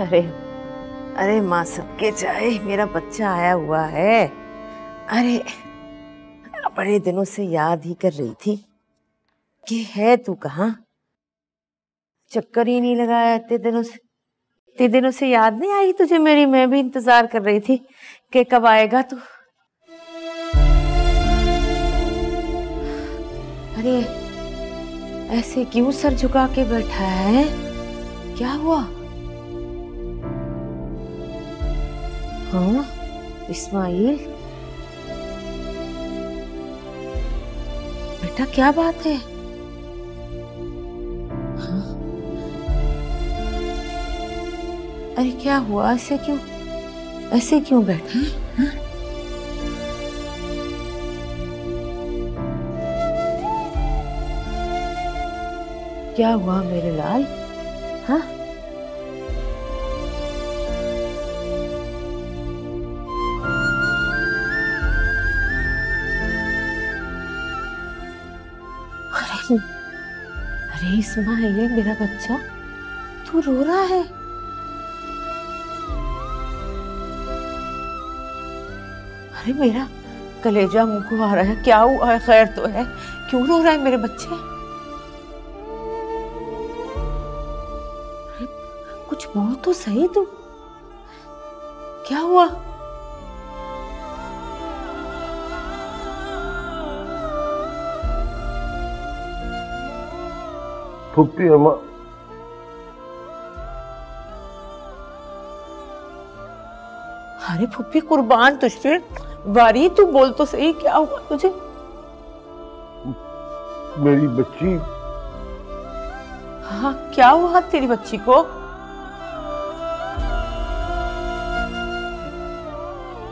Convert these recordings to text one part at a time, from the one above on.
अरे अरे माँ सबके जाए मेरा बच्चा आया हुआ है। अरे, बड़े दिनों से याद ही कर रही थी कि है तू कहाँ? चक्कर ही नहीं लगाया इतने दिनों से। इतने दिनों से याद नहीं आई तुझे मेरी? मैं भी इंतज़ार कर रही थी कि कब आएगा तू। अरे, ऐसे क्यों सर झुका के बैठा है? क्या हुआ? हाँ इस्माइल? बेटा क्या बात है? हाँ? अरे क्या हुआ? ऐसे क्यों? ऐसे क्यों बैठे? है हाँ? क्या हुआ मेरे लाल? हाँ अरे इस्माइल मेरा बच्चा। तू रो रहा है। अरे मेरा कलेजा मुँह को आ रहा है। क्या हुआ है? खैर तो है। क्यों रो रहा है मेरे बच्चे? कुछ बोल तो सही तू। क्या हुआ? फुप्पी अम्मा अरे फुप्पी कुर्बान तुझ पे वारी तू बोल तो सही क्या हुआ तुझे? मेरी बच्ची। हाँ क्या हुआ तेरी बच्ची को?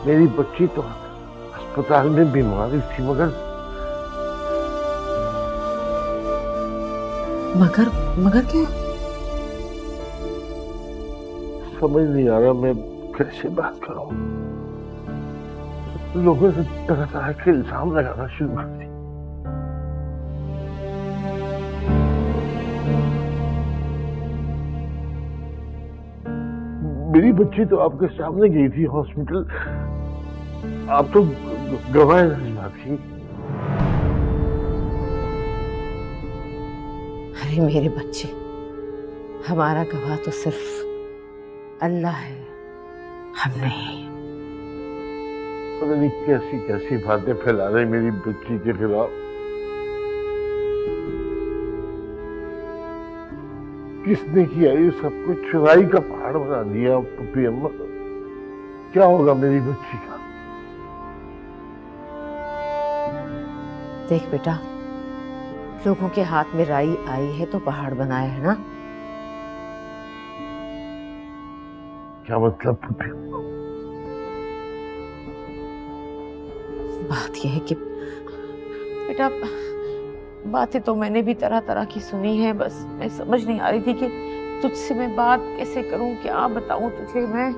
मेरी बच्ची तो अस्पताल में बीमारी थी मगर मगर मगर क्या? समझ नहीं आ रहा मैं कैसे बात करूँ। लोगों से तरह तरह के इल्ज़ाम लगाना शुरू कर दिए मेरी बच्ची तो आपके सामने गई थी हॉस्पिटल। आप तो गवाह थी अरे मेरे बच्चे। हमारा गवाह तो सिर्फ़ अल्लाह है। हम नहीं। पता नहीं कैसी कैसी बातें फैला रहे मेरी बच्ची के खिलाफ। किसने किया ये सब कुछ? चुराई का पहाड़ बना दिया पप्पी अम्मा। क्या होगा मेरी बच्ची का? देख बेटा लोगों के हाथ में राई आई है तो पहाड़ बनाया है ना? क्या मतलब बात यह है कि बेटा बातें तो मैंने भी तरह तरह की सुनी है बस मैं समझ नहीं आ रही थी कि तुझसे मैं बात कैसे करूँ क्या बताऊँ तुझे मैं?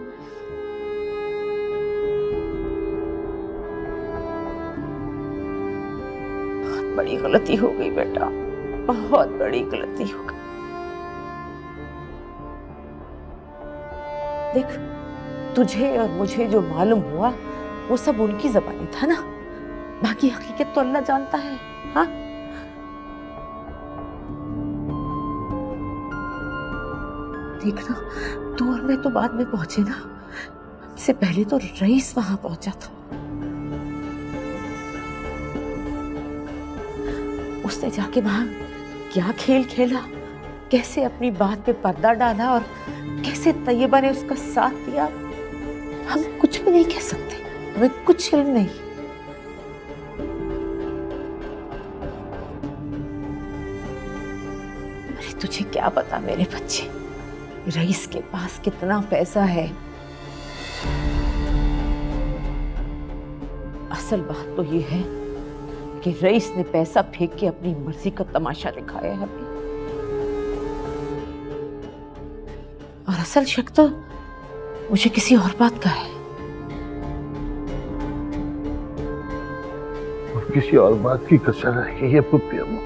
बड़ी गलती हो गई बेटा। बहुत बड़ी गलती हो गई। देख, तुझे और मुझे जो मालूम हुआ, वो सब उनकी जबानी था ना? बाकी हकीकत तो अल्लाह जानता है हाँ? देखना तू और मैं तो बाद में पहुँचे ना। हमसे पहले तो रईस वहाँ पहुँचा था। उसने जाके वहाँ क्या खेल खेला, कैसे अपनी बात पे पर्दा डाला और कैसे तैयबा ने उसका साथ दिया। हम कुछ भी नहीं कह सकते, हमें कुछ इल्म नहीं। अरे तुझे क्या पता मेरे बच्चे, रईस के पास कितना पैसा है। असल बात तो ये है कि रईस ने पैसा फेंक के अपनी मर्ज़ी का तमाशा दिखाया है हमें और असल शक तो मुझे किसी और बात का है। और किसी और बात की कसर रह है पप्पी अम्मा।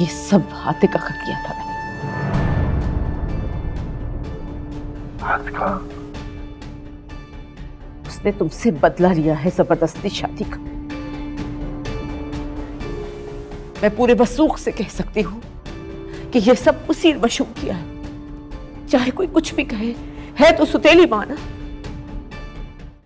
ये सब हाथे का किया था मैंने। राधिका उसने तुमसे बदला लिया है ज़बरदस्ती शादी का। मैं पूरे वसूख से कह सकती हूँ कि यह सब उसी मशूम किया है। चाहे कोई कुछ भी कहे, है तो सुतेली माना